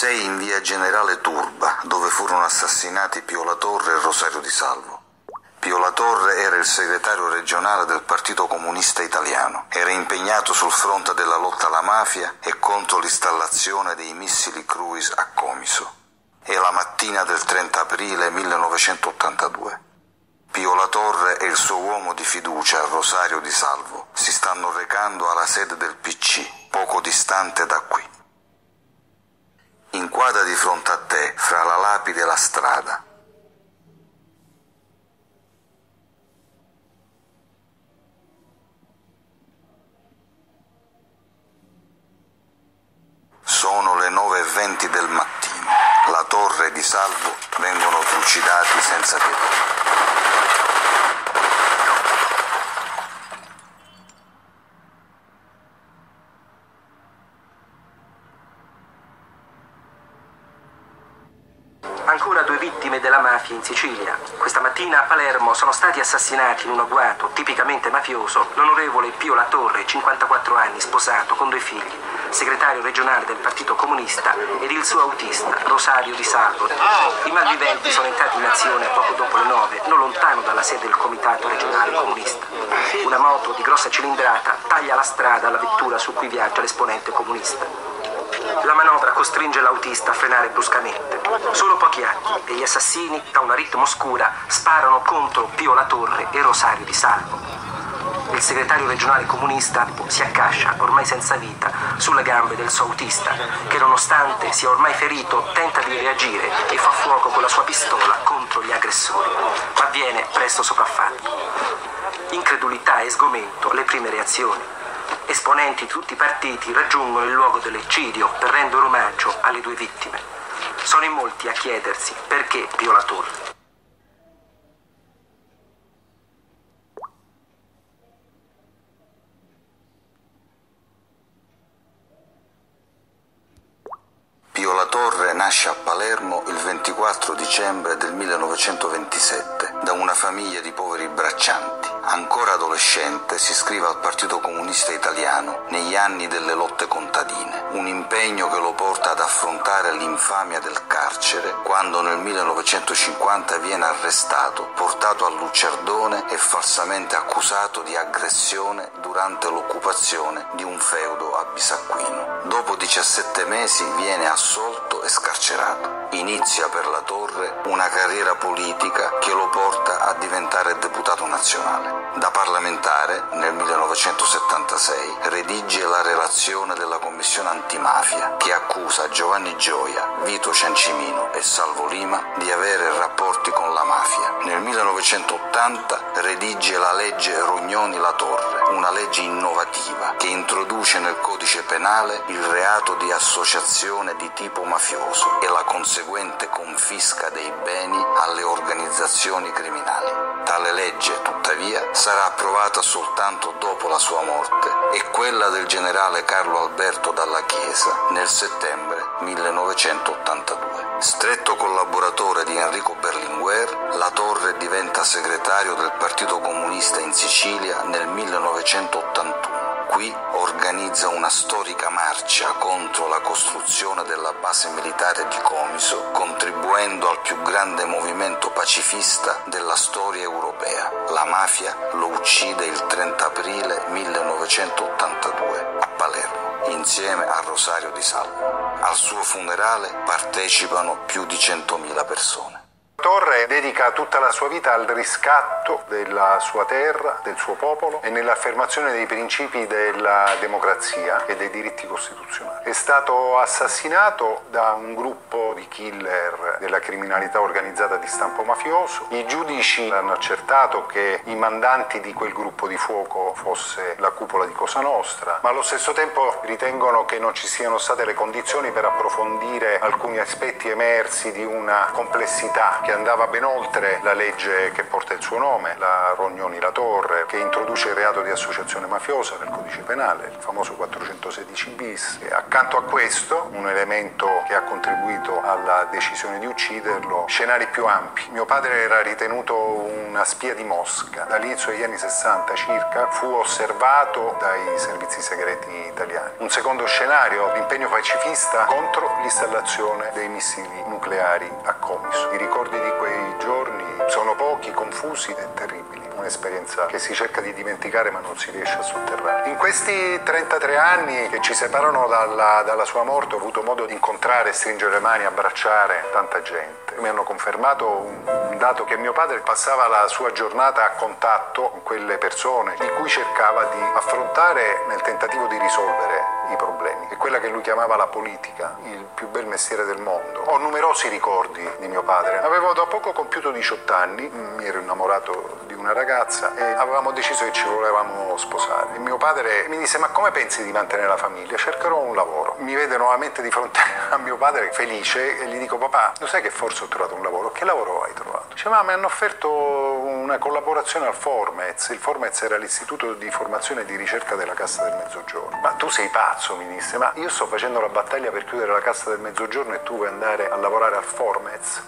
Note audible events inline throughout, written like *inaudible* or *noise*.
sei in via Generale Turba, dove furono assassinati Pio La Torre e Rosario Di Salvo. Pio La Torre era il segretario regionale del Partito Comunista Italiano. Era impegnato sul fronte della lotta alla mafia e contro l'installazione dei missili cruise a Comiso. È la mattina del 30 aprile 1982. Pio La Torre e il suo uomo di fiducia, Rosario Di Salvo, si stanno recando alla sede del PC, poco distante da qui. Inquadra di fronte a te, fra la lapide e la strada, Sono le 9.20 del mattino. La torre Di Salvo vengono trucidati senza pietà. Ancora due mafia in Sicilia. Questa mattina a Palermo sono stati assassinati in un agguato tipicamente mafioso l'onorevole Pio La Torre, 54 anni, sposato con due figli, segretario regionale del Partito Comunista, ed il suo autista, Rosario Di Salvo. I malviventi sono entrati in azione poco dopo le 9, non lontano dalla sede del Comitato regionale comunista. Una moto di grossa cilindrata taglia la strada alla vettura su cui viaggia l'esponente comunista. La manovra costringe l'autista a frenare bruscamente. Solo pochi atti e gli assassini, da una ritmo oscura, sparano contro Pio La Torre e Rosario Di Salvo. Il segretario regionale comunista si accascia, ormai senza vita, sulle gambe del suo autista, che nonostante sia ormai ferito tenta di reagire e fa fuoco con la sua pistola contro gli aggressori, ma viene presto sopraffatto. Incredulità e sgomento le prime reazioni. Esponenti di tutti i partiti raggiungono il luogo dell'eccidio per rendere omaggio alle due vittime. Sono in molti a chiedersi perché Pio La Torre. Pio La Torre nasce a Palermo il 24 dicembre del 1927 da una famiglia di poveri braccianti. Ancora adolescente si iscrive al Partito Comunista Italiano negli anni delle lotte contadine, un impegno che lo porta ad affrontare l'infamia del carcere quando nel 1950 viene arrestato, portato a Lucerdone e falsamente accusato di aggressione durante l'occupazione di un feudo a Bisacquino. Dopo 17 mesi viene assolto e scarcerato. Inizia per la Torre una carriera politica che lo porta a diventare deputato nazionale. Da parlamentare, nel 1976, redige la relazione della Commissione antimafia che accusa Giovanni Gioia, Vito Ciancimino e Salvo Lima di avere rapporti con la mafia. Nel 1980 redige la legge Rognoni-La Torre, una legge innovativa che introduce nel codice penale il reato di associazione di tipo mafioso e la conseguente confisca dei beni alle organizzazioni criminali. Tale legge, tuttavia, sarà approvata soltanto dopo la sua morte e quella del generale Carlo Alberto Dalla Chiesa nel settembre 1982. Stretto collaboratore di Enrico Berlinguer, La Torre diventa segretario del Partito Comunista in Sicilia nel 1981. Qui organizza una storica marcia contro la costruzione della base militare di Comiso, contribuendo al più grande movimento pacifista della storia europea. La mafia lo uccide il 30 aprile 1982 a Palermo, insieme a Rosario Di Salvo. Al suo funerale partecipano più di 100.000 persone. Torre dedica tutta la sua vita al riscatto della sua terra, del suo popolo e nell'affermazione dei principi della democrazia e dei diritti costituzionali. È stato assassinato da un gruppo di killer della criminalità organizzata di stampo mafioso. I giudici hanno accertato che i mandanti di quel gruppo di fuoco fosse la cupola di Cosa Nostra, ma allo stesso tempo ritengono che non ci siano state le condizioni per approfondire alcuni aspetti emersi di una complessità che andava ben oltre la legge che porta il suo nome, la Rognoni-La Torre, che introduce il reato di associazione mafiosa nel codice penale, il famoso 416 bis. E accanto a questo, un elemento che ha contribuito alla decisione di ucciderlo, scenari più ampi. Mio padre era ritenuto una spia di Mosca. Dall'inizio degli anni 60 circa fu osservato dai servizi segreti italiani. Un secondo scenario, l'impegno pacifista contro l'installazione dei missili nucleari a Comiso. I ricordi di quei giorni sono pochi, confusi e terribili un'esperienza che si cerca di dimenticare ma non si riesce a sotterrare. In questi 33 anni che ci separano dalla, dalla sua morte ho avuto modo di incontrare, stringere le mani, abbracciare tanta gente. Mi hanno confermato un, un dato che mio padre passava la sua giornata a contatto con quelle persone di cui cercava di affrontare nel tentativo di risolvere i problemi. È quella che lui chiamava la politica, il più bel mestiere del mondo. Ho numerosi ricordi di mio padre. Avevo da poco compiuto 18 anni, mi ero innamorato di una ragazza e avevamo deciso che ci volevamo sposare. Mio padre mi disse ma come pensi di mantenere la famiglia? Cercherò un lavoro. Mi vede nuovamente di fronte *laughs* a mio padre felice e gli dico papà, lo sai che forse ho trovato un lavoro? Che lavoro hai trovato? Dice ma mi hanno offerto una collaborazione al Formez. Il Formez era l'istituto di formazione e di ricerca della Cassa del Mezzogiorno. Ma tu sei pazzo, mi disse, ma io sto facendo la battaglia per chiudere la Cassa del Mezzogiorno e tu vuoi andare a lavorare al Formez?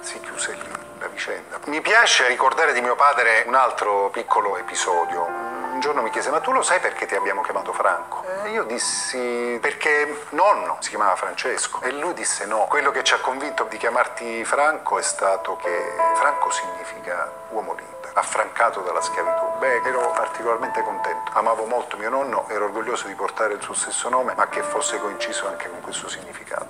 Si chiuse lì la vicenda. Mi piace ricordare di mio padre un altro piccolo episodio. Un giorno mi chiese, ma tu lo sai perché ti abbiamo chiamato Franco? E io dissi, perché nonno si chiamava Francesco. E lui disse no. Quello che ci ha convinto di chiamarti Franco è stato che Franco significa uomo libero affrancato dalla schiavitù. Beh, ero particolarmente contento. Amavo molto mio nonno, ero orgoglioso di portare il suo stesso nome, ma che fosse coinciso anche con questo significato.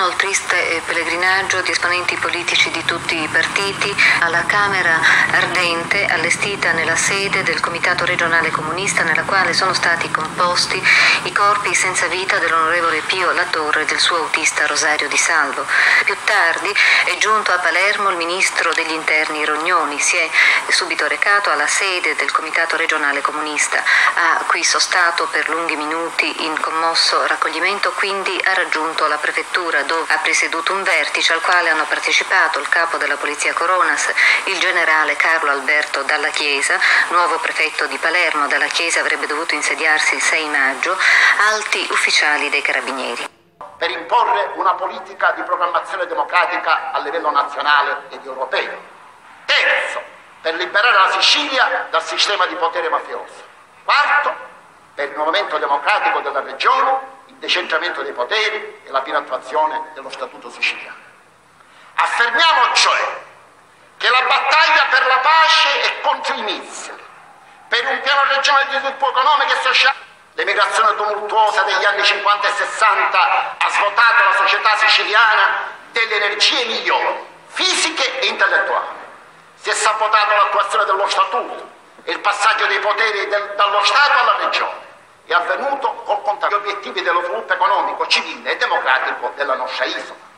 Channel 300. e pellegrinaggio di esponenti politici di tutti i partiti alla Camera Ardente allestita nella sede del Comitato regionale comunista nella quale sono stati composti i corpi senza vita dell'onorevole Pio Latorre e del suo autista Rosario Di Salvo. Più tardi è giunto a Palermo il ministro degli interni Rognoni, si è subito recato alla sede del Comitato regionale comunista, ha qui sostato per lunghi minuti in commosso raccoglimento, quindi ha raggiunto la prefettura dove ha presieduto un vertice al quale hanno partecipato il capo della polizia Coronas, il generale Carlo Alberto Dalla Chiesa, nuovo prefetto di Palermo, Dalla Chiesa avrebbe dovuto insediarsi il 6 maggio, alti ufficiali dei carabinieri. Per imporre una politica di programmazione democratica a livello nazionale ed europeo. Terzo, per liberare la Sicilia dal sistema di potere mafioso. Quarto, per il movimento democratico della regione decentramento dei poteri e la piena attuazione dello Statuto siciliano. Affermiamo cioè che la battaglia per la pace è contro i missili, per un piano regionale di sviluppo economico e sociale. L'emigrazione tumultuosa degli anni 50 e 60 ha svuotato la società siciliana delle energie migliori, fisiche e intellettuali. Si è sabotato l'attuazione dello Statuto e il passaggio dei poteri del, dallo Stato alla Regione è avvenuto col contatto gli obiettivi dello sviluppo economico, civile e democratico della nostra isola.